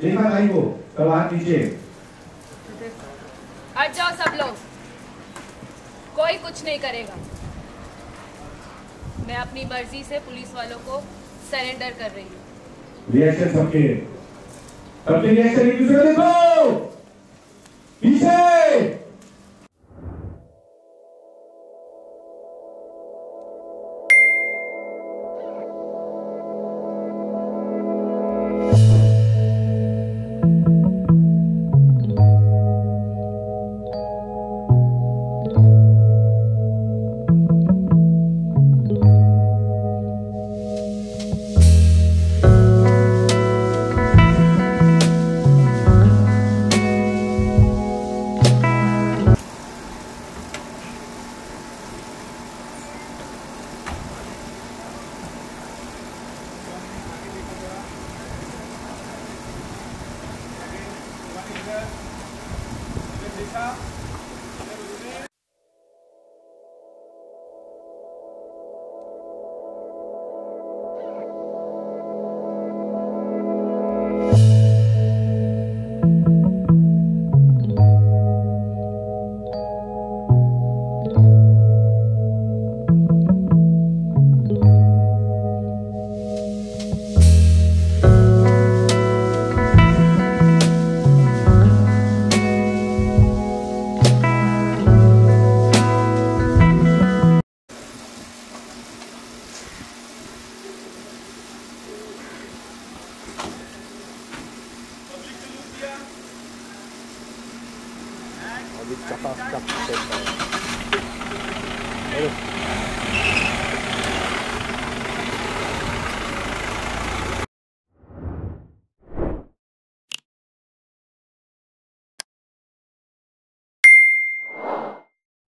देखा भाई को सब हाथ नीचे हट जाओ सब लोग। कोई कुछ नहीं करेगा। मैं अपनी मर्ज़ी से पुलिस वालों को सरेंडर कर रही हूँ। रिएक्शन सबके। सबके रिएक्शन एक दूसरे देखो। Bên đi sao? I'll be capaz capaz. Hello.